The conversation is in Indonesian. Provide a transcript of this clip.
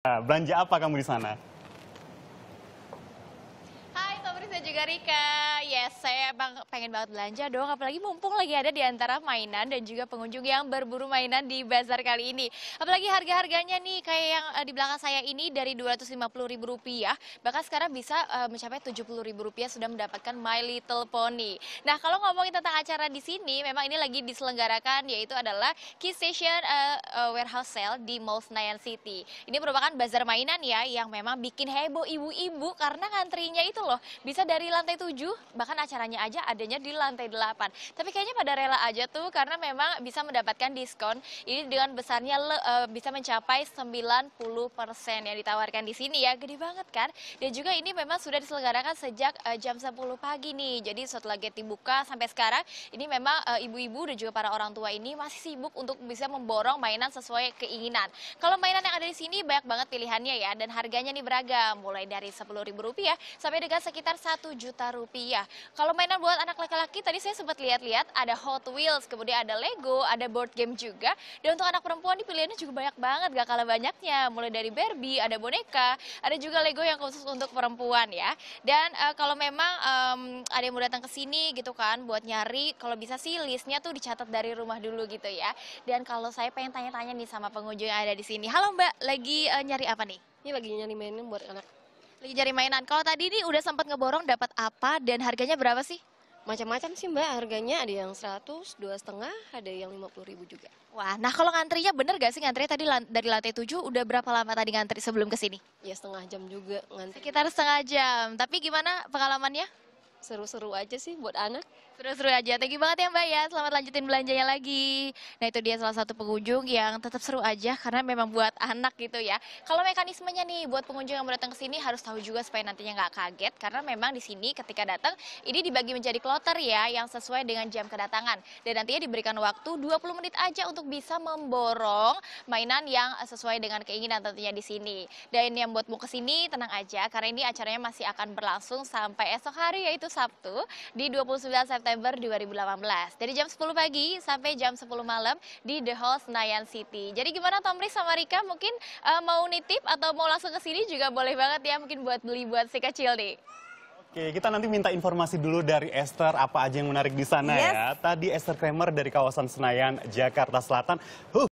Belanja apa kamu di sana? Juga Rika. Yes, saya bang, pengen banget belanja dong. Apalagi mumpung lagi ada di antara mainan dan juga pengunjung yang berburu mainan di bazar kali ini. Apalagi harga-harganya nih kayak yang uh, di belakang saya ini dari Rp250.000. Bahkan sekarang bisa uh, mencapai Rp70.000 sudah mendapatkan My Little Pony. Nah, kalau ngomongin tentang acara di sini, memang ini lagi diselenggarakan yaitu adalah Key Station uh, uh, Warehouse Sale di Mall Senayan City. Ini merupakan bazar mainan ya yang memang bikin heboh ibu-ibu karena ngantrinya itu loh bisa dari lantai 7 bahkan acaranya aja adanya di lantai 8 tapi kayaknya pada rela aja tuh karena memang bisa mendapatkan diskon. Ini dengan besarnya le, uh, bisa mencapai 90% yang ditawarkan di sini ya. Gede banget kan? Dan juga ini memang sudah diselenggarakan sejak uh, jam 10 pagi nih. Jadi setelah gate dibuka sampai sekarang ini memang ibu-ibu uh, dan juga para orang tua ini masih sibuk untuk bisa memborong mainan sesuai keinginan. Kalau mainan yang ada di sini banyak banget pilihannya ya. Dan harganya nih beragam. Mulai dari Rp10.000 sampai dengan sekitar 1 juta rupiah. Kalau mainan buat anak laki-laki tadi saya sempat lihat-lihat ada Hot Wheels, kemudian ada Lego, ada board game juga. Dan untuk anak perempuan di pilihannya juga banyak banget, gak kalah banyaknya. Mulai dari Barbie, ada boneka, ada juga Lego yang khusus untuk perempuan ya. Dan uh, kalau memang um, ada yang mau datang ke sini gitu kan buat nyari, kalau bisa sih listnya tuh dicatat dari rumah dulu gitu ya. Dan kalau saya pengen tanya-tanya nih sama pengunjung yang ada di sini. Halo Mbak, lagi uh, nyari apa nih? Ini lagi nyari mainan buat anak lagi cari mainan. Kalau tadi ini udah sempat ngeborong dapat apa dan harganya berapa sih? Macam-macam sih mbak, harganya ada yang 100, dua setengah, ada yang 50 ribu juga. Wah, nah kalau ngantrinya bener gak sih ngantrinya tadi dari lantai 7 udah berapa lama tadi ngantri sebelum ke sini? Ya setengah jam juga ngantri. Sekitar setengah jam, tapi gimana pengalamannya? Seru-seru aja sih buat anak. Seru-seru aja. Thank you banget ya Mbak ya. Selamat lanjutin belanjanya lagi. Nah itu dia salah satu pengunjung yang tetap seru aja karena memang buat anak gitu ya. Kalau mekanismenya nih buat pengunjung yang datang ke sini harus tahu juga supaya nantinya nggak kaget karena memang di sini ketika datang ini dibagi menjadi kloter ya yang sesuai dengan jam kedatangan dan nantinya diberikan waktu 20 menit aja untuk bisa memborong mainan yang sesuai dengan keinginan tentunya di sini. Dan yang buat mau ke sini tenang aja karena ini acaranya masih akan berlangsung sampai esok hari yaitu Sabtu di 29 September September 2018 dari jam 10 pagi sampai jam 10 malam di The Hall Senayan City. Jadi gimana Tomris sama Rika mungkin uh, mau nitip atau mau langsung ke sini juga boleh banget ya mungkin buat beli buat si kecil nih. Oke, kita nanti minta informasi dulu dari Esther apa aja yang menarik di sana yes. ya. Tadi Esther Kramer dari kawasan Senayan, Jakarta Selatan. Huh,